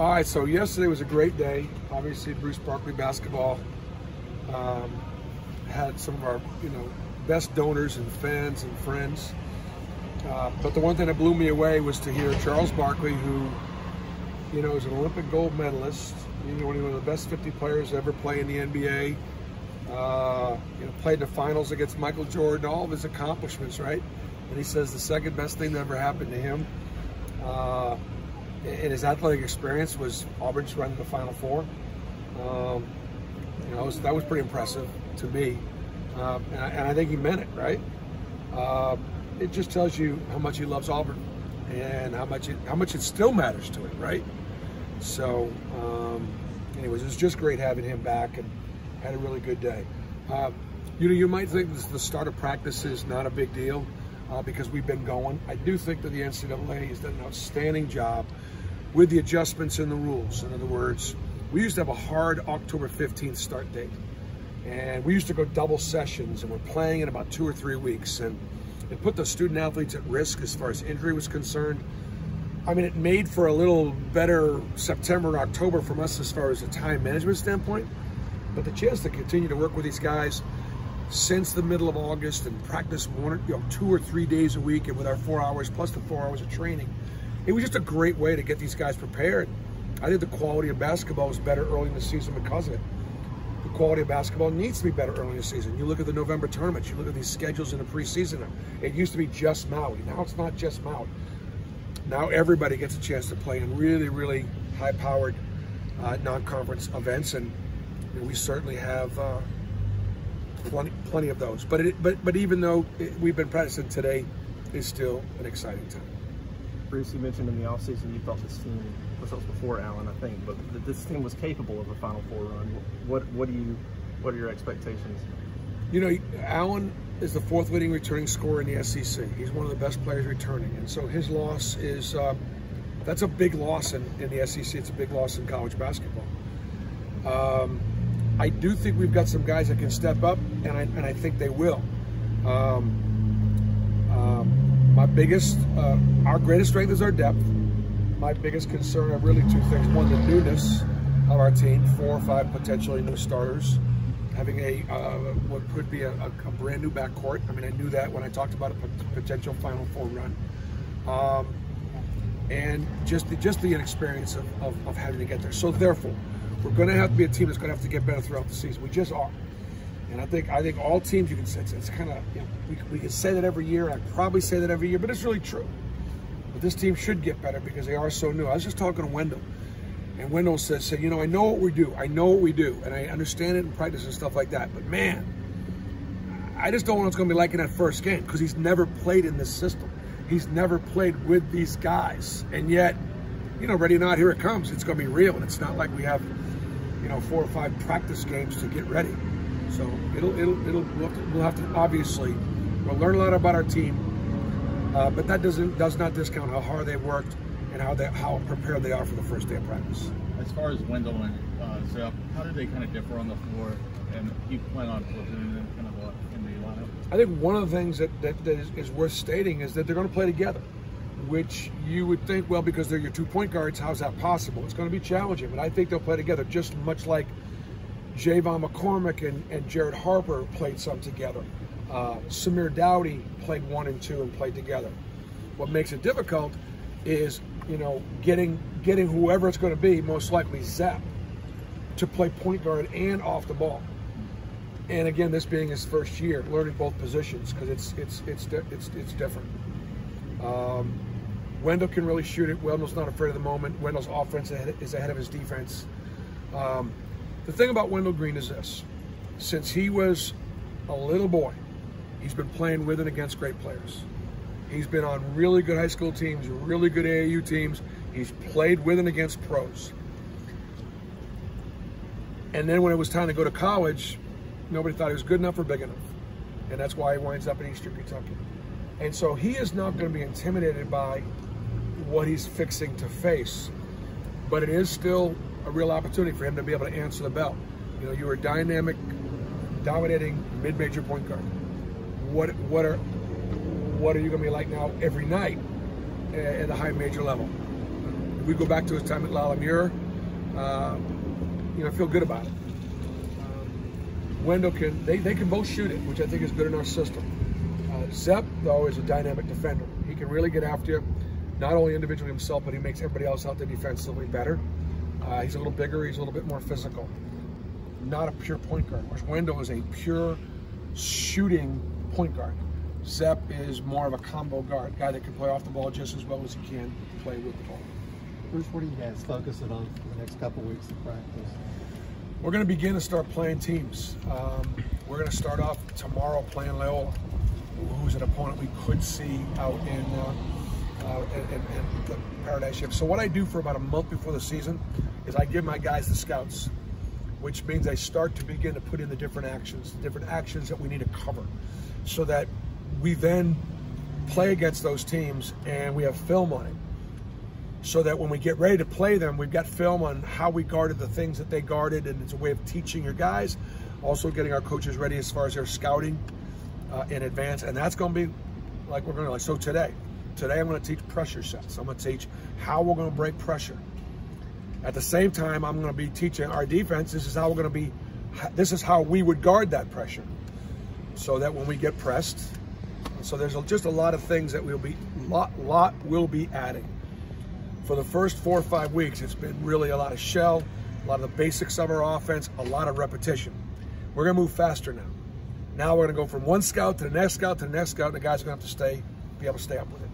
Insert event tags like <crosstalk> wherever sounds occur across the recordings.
All right, so yesterday was a great day. Obviously, Bruce Barkley basketball um, had some of our, you know, best donors and fans and friends. Uh, but the one thing that blew me away was to hear Charles Barkley, who, you know, is an Olympic gold medalist, you know, one of the best 50 players ever play in the NBA. Uh, you know, played in the finals against Michael Jordan, all of his accomplishments, right? And he says the second best thing that ever happened to him uh, in his athletic experience was Auburn's run to the Final Four. Um, you know, that was pretty impressive to me, um, and, I, and, I, think he meant it, right? Uh, it just tells you how much he loves Auburn and how much it, how much it still matters to him, right? So, um, anyways, it was just great having him back and had a really good day. Uh, you know, you might think the start of practice is not a big deal uh, because we've been going. I do think that the NCAA has done an outstanding job with the adjustments in the rules. In other words, we used to have a hard October 15th start date. And we used to go double sessions and we're playing in about two or three weeks. And it put the student athletes at risk as far as injury was concerned. I mean, it made for a little better September and October from us as far as a time management standpoint. But the chance to continue to work with these guys since the middle of August and practice one, you know, two or three days a week and with our four hours plus the four hours of training, it was just a great way to get these guys prepared. I think the quality of basketball was better early in the season because of it. The quality of basketball needs to be better early in the season. You look at the November tournaments, you look at these schedules in the preseason. It used to be just Maui. Now it's not just Maui. Now everybody gets a chance to play in really, really high-powered uh, non-conference events, and, and, we certainly have uh, plenty, plenty of those. But it, but but even though it, we've been practicing today, is still an exciting time. Bruce, you mentioned in the offseason you thought this team, was before Allen, I think, but that this team was capable of a Final Four run. What what do you what are your expectations? You know, Allen is the fourth leading returning scorer in the SEC. He's one of the best players returning, and so his loss is uh, that's a big loss in, in the SEC. It's a big loss in college basketball. Um, I do think we've got some guys that can step up, and I, and I think they will. Um, um, my biggest, uh, our greatest strength is our depth. My biggest concern are really two things. One, the newness of our team, four or five potentially new starters, having a uh, what could be a, a, brand new backcourt. I mean, I knew that when I talked about a potential Final Four run. Um, and just the, just the inexperience of, of, of having to get there. So therefore, we're going to have to be a team that's going to have to get better throughout the season. We just are. And I think I think all teams you can say it's, it's kind of you know, we, we can say that every year. I probably say that every year, but it's really true. But this team should get better because they are so new. I was just talking to Wendell, and Wendell said, "said You know, I know what we do. I know what we do, and I understand it in practice and stuff like that. But man, I just don't know what it's going to be like in that first game because he's never played in this system. He's never played with these guys, and yet, you know, ready or not, here it comes. It's going to be real, and it's not like we have." You know, four or five practice games to get ready. So it'll, it'll, it'll, we'll have to, we'll have to obviously, we'll learn a lot about our team, uh, but that doesn't, does not discount how hard they've worked and how they, how prepared they are for the first day of practice. As far as Wendell and uh, Zep, how do they kind of differ on the floor? And you plan on them kind of in the lineup? I think one of the things that, that, that is, is worth stating is that they're going to play together which you would think, well, because they're your two point guards, how's that possible? It's going to be challenging, but I think they'll play together just much like J'Von McCormick and, and Jared Harper played some together. Uh, Samir Doughty played one and two and played together. What makes it difficult is, you know, getting getting whoever it's going to be, most likely Zep, to play point guard and off the ball. And again, this being his first year, learning both positions because it's it's it's it's it's different. Um, Wendell can really shoot it. Wendell's not afraid of the moment. Wendell's offense is ahead of his defense. Um, the thing about Wendell Green is this. Since he was a little boy, he's been playing with and against great players. He's been on really good high school teams, really good AAU teams. He's played with and against pros. And then when it was time to go to college, nobody thought he was good enough or big enough. And that's why he winds up in Eastern Kentucky. And so he is not going to be intimidated by what he's fixing to face. But it is still a real opportunity for him to be able to answer the bell. You know, you're a dynamic, dominating mid-major point guard. What what are what are you going to be like now every night at a high major level? we go back to his time at La Lumiere. Uh, you know, feel good about it. Um, Wendell can, they, they can both shoot it, which I think is good in our system. Uh, Zep, though, is a dynamic defender. He can really get after you, not only individually himself, but he makes everybody else out there defensively better. Uh, he's a little bigger, he's a little bit more physical. Not a pure point guard, whereas Wendell is a pure shooting point guard. Zep is more of a combo guard, guy that can play off the ball just as well as he can play with the ball. Bruce, what are you guys focusing on for the next couple weeks of practice? We're going to begin to start playing teams. Um, we're going to start off tomorrow playing Loyola, who's an opponent we could see out in, uh, uh, in, in, in the Paradise Shift. So what I do for about a month before the season is I give my guys the scouts, which means I start to begin to put in the different actions, the different actions that we need to cover, so that we then play against those teams and we have film on it so that when we get ready to play them, we've got film on how we guarded the things that they guarded, and it's a way of teaching your guys, also getting our coaches ready as far as their scouting uh, in advance, and that's going to be like we're going to like. So today, today I'm going to teach pressure sets. I'm going to teach how we're going to break pressure. At the same time, I'm going to be teaching our defense. This is how we're going to be. This is how we would guard that pressure, so that when we get pressed, so there's just a lot of things that we'll be lot lot will be adding for the first four or five weeks, it's been really a lot of shell, a lot of the basics of our offense, a lot of repetition. We're going to move faster now. Now we're going to go from one scout to the next scout to the next scout, and the guys are going to have to stay, be able to stay up with it.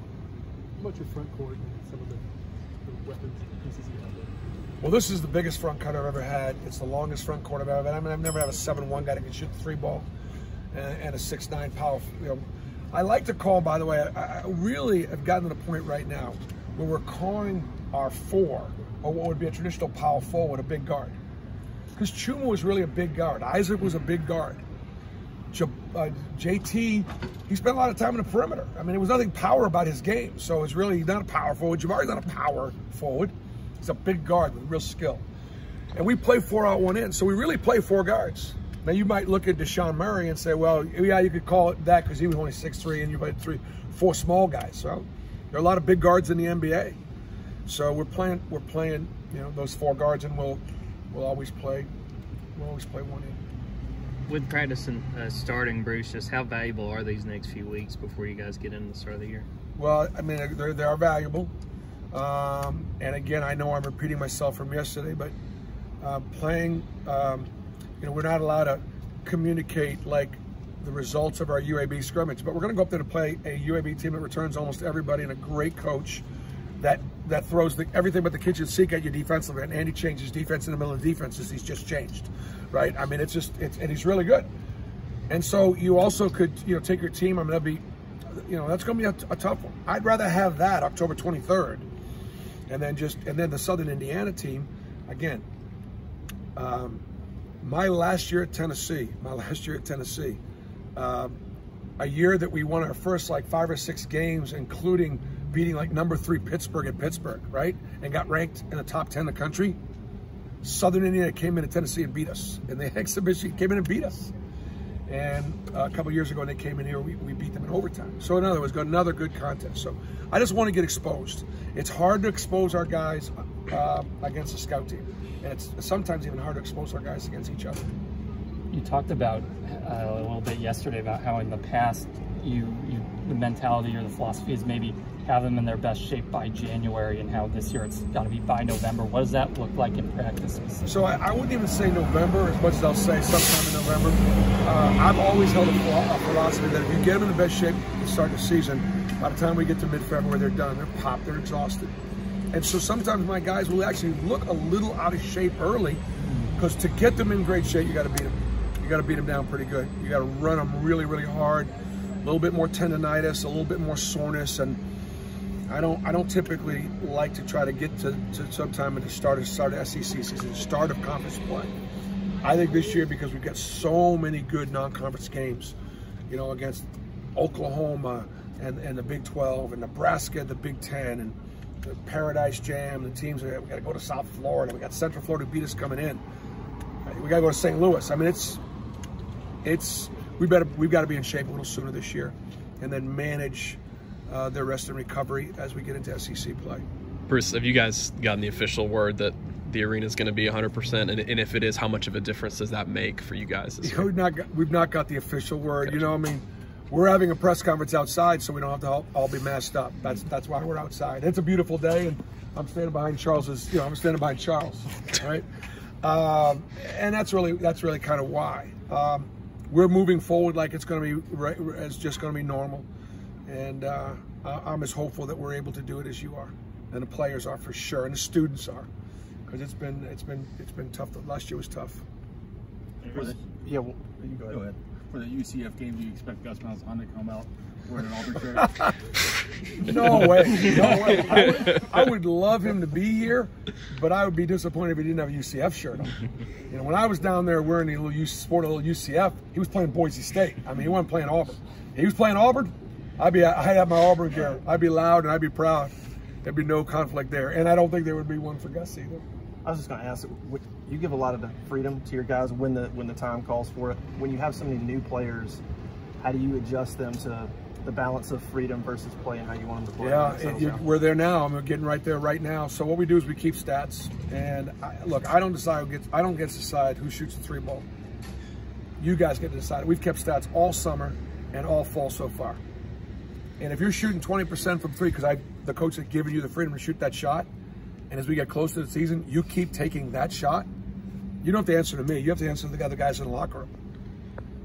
About your front court and some of the, the weapons and pieces you have there? Well, this is the biggest front court I've ever had. It's the longest front court I've ever had. I mean, I've never had a 7-1 guy that can shoot the three ball and, and a 6'9 power. You know, I like to call, by the way, I, I really have gotten to the point right now where we're calling our four, or what would be a traditional power forward, a big guard. Because Chuma was really a big guard. Isaac was a big guard. Uh, JT, he spent a lot of time in the perimeter. I mean, there was nothing power about his game. So it's really not a power forward. Jabari's not a power forward. He's a big guard with real skill. And we play four out, one in. So we really play four guards. Now you might look at Deshaun Murray and say, well, yeah, you could call it that because he was only six three, and you had three, four small guys. So there are a lot of big guards in the NBA. So we're playing, we're playing, you know, those four guards, and we'll, we'll always play, we'll always play one in. With practicing uh, starting, Bruce, just how valuable are these next few weeks before you guys get into the start of the year? Well, I mean, they're, they are valuable. Um, and again, I know I'm repeating myself from yesterday, but uh, playing, um, you know, we're not allowed to communicate like the results of our UAB scrimmage, but we're going to go up there to play a UAB team that returns almost everybody and a great coach that that throws the, everything but the kitchen sink at you defensively. And Andy changes defense in the middle of defenses. He's just changed, right? I mean, it's just it's and he's really good. And so you also could you know take your team. I mean, that'd be you know that's going to be a, a tough one. I'd rather have that October 23rd, and then just and then the Southern Indiana team again. Um, my last year at Tennessee, my <laughs> last year at Tennessee, um, a year that we won our first like five or six games, including beating like number three Pittsburgh in Pittsburgh, right? And got ranked in the top 10 in the country. Southern Indiana came into Tennessee and beat us. In the <laughs> exhibition, came in and beat us. And uh, a couple years ago, when they came in here, we, we beat them in overtime. So in other words, got another good contest. So I just want to get exposed. It's hard to expose our guys uh, against a scout team. And it's sometimes even hard to expose our guys against each other. You talked about uh, a little bit yesterday about how in the past you, you the mentality or the philosophy is maybe have them in their best shape by January and how this year it's got to be by November. What does that look like in practice? So I, I, wouldn't even say November as much as I'll say sometime in November. Uh, I've always held a, a, philosophy that if you get them in the best shape to start of the season, by the time we get to mid-February, they're done. They're popped. They're exhausted. And so sometimes my guys will actually look a little out of shape early because to get them in great shape, you got to beat them. You got to beat them down pretty good. You got to run them really, really hard. A little bit more tendonitis, a little bit more soreness, and I don't I don't typically like to try to get to, to sometime at the start of start of SEC season, start of conference play. I think this year because we've got so many good non-conference games, you know, against Oklahoma and, and the Big 12 and Nebraska, the Big 10 and the Paradise Jam, the teams we got to go to South Florida, we got Central Florida beat us coming in. We got to go to St. Louis. I mean, it's it's we better we've got to be in shape a little sooner this year, and then manage uh, their rest and recovery as we get into SEC play. Bruce, have you guys gotten the official word that the arena is going to be 100%? And, and if it is, how much of a difference does that make for you guys? <laughs> Year? We've not got, we've not got the official word. You know, I mean, we're having a press conference outside, so we don't have to all, all be masked up. That's that's why we're outside. It's a beautiful day, and I'm standing behind Charles's. You know, I'm standing behind Charles, right? <laughs> Um, and that's really that's really kind of why um, we're moving forward like it's going to be right, it's just going to be normal, and uh, I- I'm as hopeful that we're able to do it as you are, and the players are for sure, and the students are, because it's been it's been it's been tough. The Last year was tough. For the, Yeah, well, you go ahead. go ahead. For the UCF game, do you expect Gus Malzahn to come out wearing an Auburn shirt? <laughs> No way. No way. I would, I would love him to be here, but I would be disappointed if he didn't have a UCF shirt on. You know, when I was down there wearing a little U, sporting a little UCF, he was playing Boise State. I mean, he wasn't playing Auburn. If he was playing Auburn, I'd be I'd have my Auburn gear. I'd be loud and I'd be proud. There'd be no conflict there, and I don't think there would be one for Gus either. I was just going to ask, what- you give a lot of the freedom to your guys when the when the time calls for it. When you have so many new players, how do you adjust them to the balance of freedom versus playing how you want them to play? Yeah, when it settles it, you, we're there now. I'm getting right there right now. So what we do is we keep stats, and I, look, I don't decide. Who gets, I don't get to decide who shoots the three ball. You guys get to decide. We've kept stats all summer and all fall so far. And if you're shooting 20% from three, because I the coach has given you the freedom to shoot that shot, and as we get closer to the season, you keep taking that shot. You don't have to answer to me. You have to answer to the other guys in the locker room.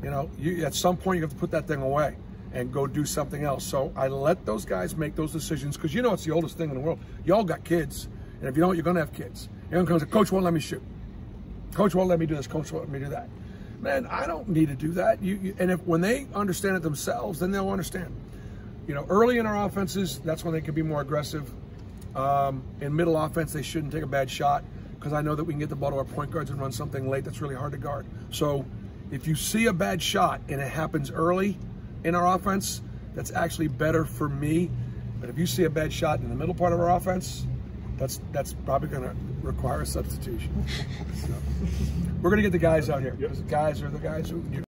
You know, you, at some point you have to put that thing away and go do something else. So I let those guys make those decisions because you know it's the oldest thing in the world. Y'all got kids, and if you don't, you're gonna have kids. You're gonna come say, "Coach won't let me shoot. Coach won't let me do this. Coach won't let me do that." Man, I don't need to do that. You, you and if when they understand it themselves, then they'll understand. You know, early in our offenses, that's when they can be more aggressive. Um, in middle offense, they shouldn't take a bad shot because I know that we can get the ball to our point guards and run something late that's really hard to guard. So if you see a bad shot and it happens early in our offense, that's actually better for me. But if you see a bad shot in the middle part of our offense, that's that's probably going to require a substitution. <laughs> So, we're going to get the guys out here. the guys are the guys who.